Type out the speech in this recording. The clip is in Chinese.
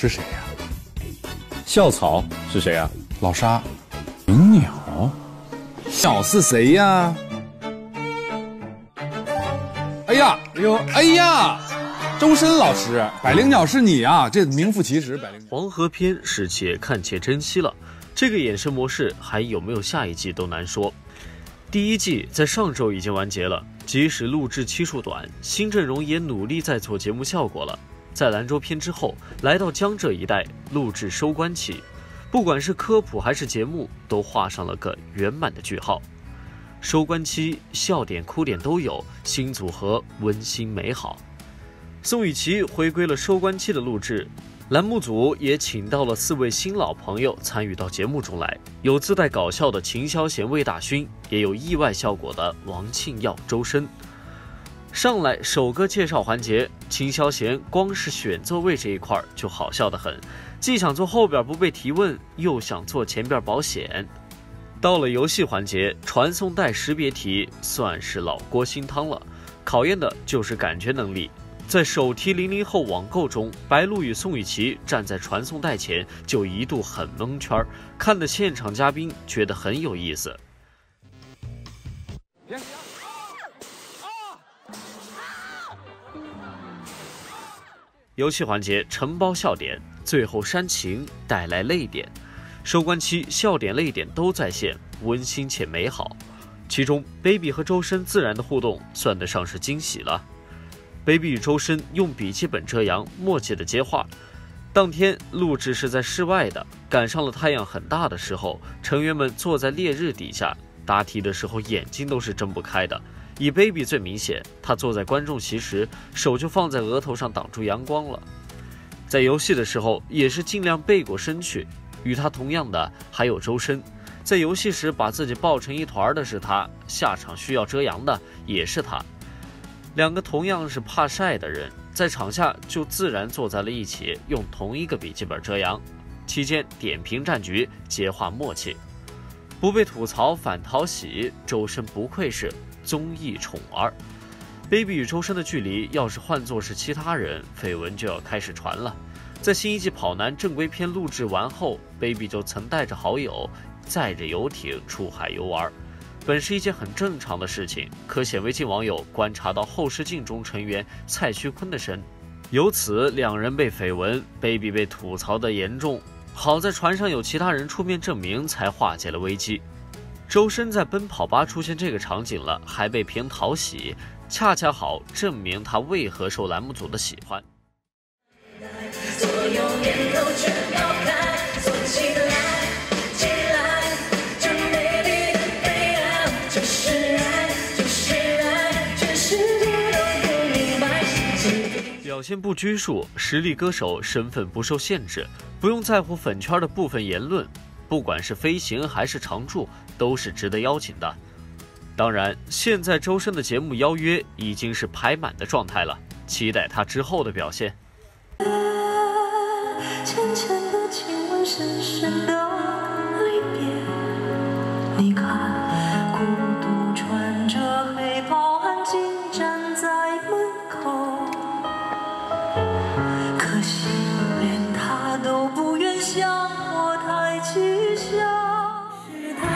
是谁呀？校草是谁啊？老沙，云鸟，鸟是谁呀？哎呀，哎呦，哎呀，周深老师，百灵鸟是你啊！这名副其实，百灵。黄河篇是且看且珍惜了，这个衍生模式还有没有下一季都难说。第一季在上周已经完结了，即使录制期数短，新阵容也努力在做节目效果了。在兰州篇之后，来到江浙一带录制收官期，不管是科普还是节目，都画上了个圆满的句号。收官期笑点哭点都有，新组合温馨美好。宋雨琦回归了收官期的录制，栏目组也请到了四位新老朋友参与到节目中来，有自带搞笑的秦霄贤、魏大勋，也有意外效果的王庆耀、周深。上来首个介绍环节，秦霄贤光是选座位这一块就好笑的很，既想坐后边不被提问，又想坐前边保险。到了游戏环节，传送带识别题算是老锅新汤了，考验的就是感觉能力。在首题零零后网购中，白鹿与宋雨琦站在传送带前就一度很蒙圈，看的现场嘉宾觉得很有意思。游戏环节承包笑点，最后煽情带来泪点。收官期，笑点泪点都在线，温馨且美好。其中，baby 和周深自然的互动算得上是惊喜了。baby 与周深用笔记本遮阳，默契的接话。当天录制是在室外的，赶上了太阳很大的时候，成员们坐在烈日底下答题的时候，眼睛都是睁不开的。以 baby 最明显，他坐在观众席时，手就放在额头上挡住阳光了。在游戏的时候，也是尽量背过身去。与他同样的还有周深，在游戏时把自己抱成一团的是他，下场需要遮阳的也是他，两个同样是怕晒的人，在场下就自然坐在了一起，用同一个笔记本遮阳。期间点评战局，接话默契，不被吐槽反讨喜。周深不愧是综艺宠儿，baby 与周深的距离，要是换作是其他人，绯闻就要开始传了。在新一季《跑男》正规篇录制完后，baby 就曾带着好友载着游艇出海游玩，本是一件很正常的事情。可显微镜网友观察到后视镜中成员蔡徐坤的身，由此两人被绯闻，baby 被吐槽的严重。好在船上有其他人出面证明，才化解了危机。周深在奔跑吧出现这个场景了，还被评讨喜，恰恰好证明他为何受栏目组的喜欢。所有念头全要看表现不拘束实力歌手身份不受限制不用在乎粉圈的部分言论不管是飞行还是常驻都是值得邀请的。当然现在周深的节目邀约已经是排满的状态了期待他之后的表现。啊浅浅的亲吻深深的离别你看惜，连他都不愿向我抬起手，是太。